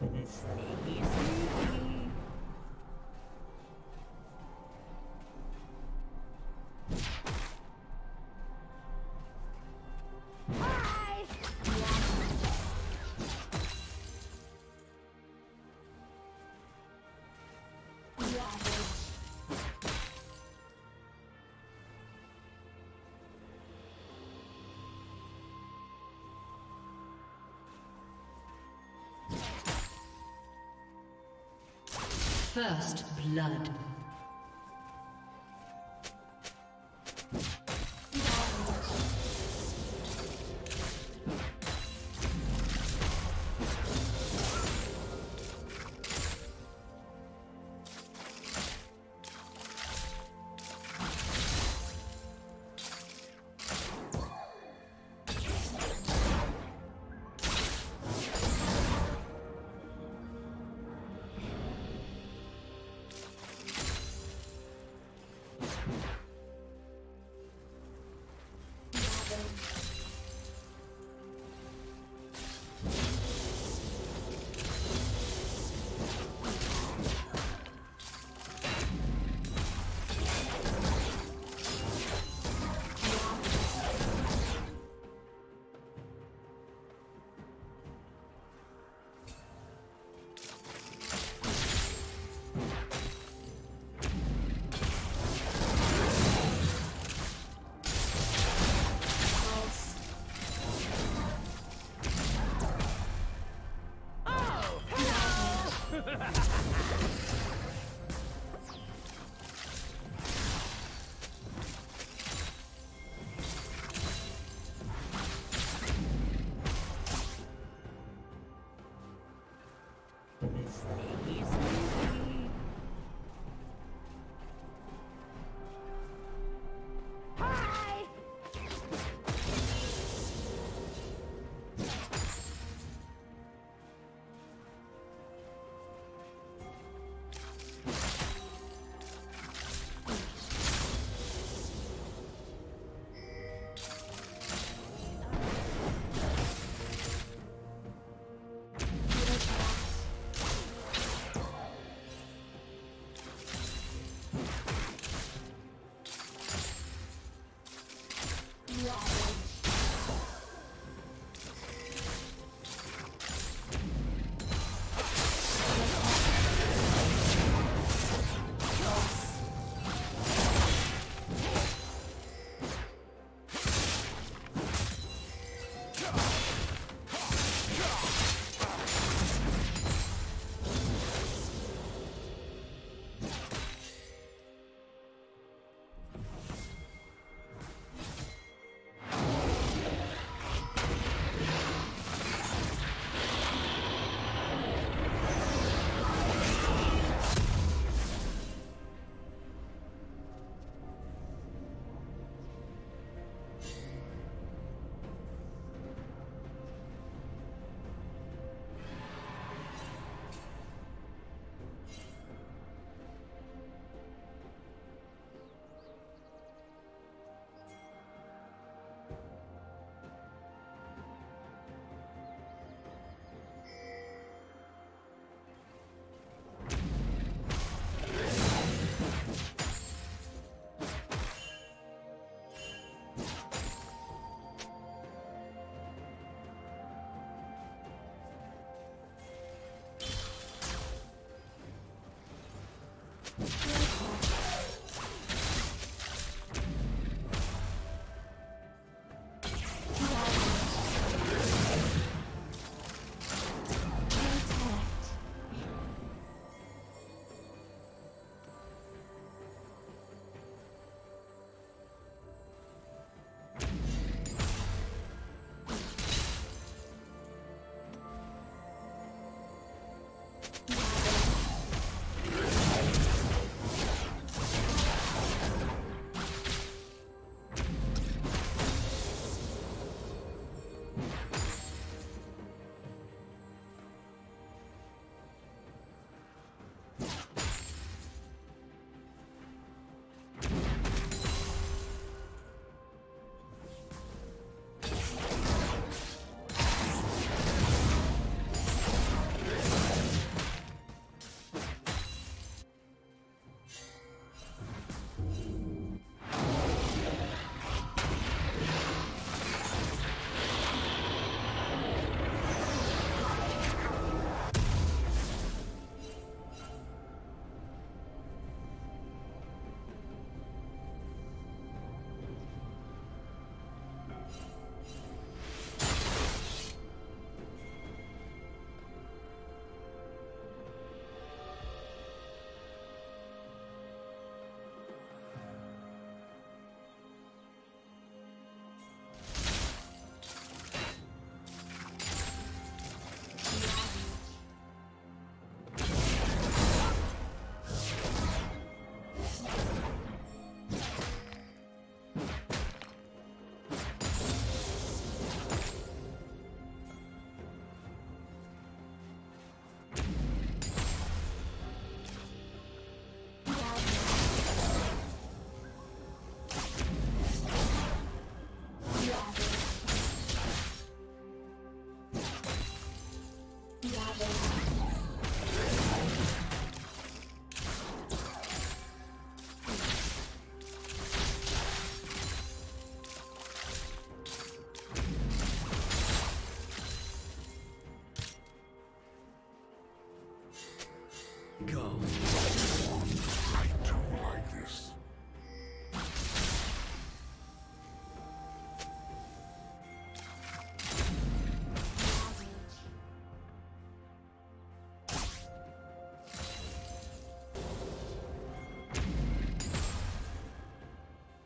Sneaky, sneaky. Hi! First blood.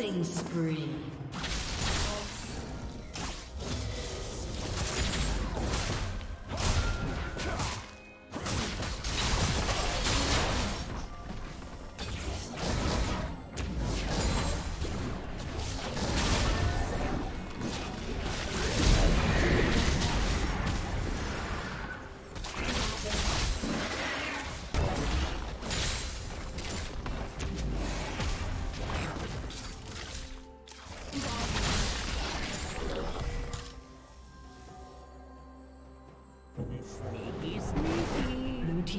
Killing spree.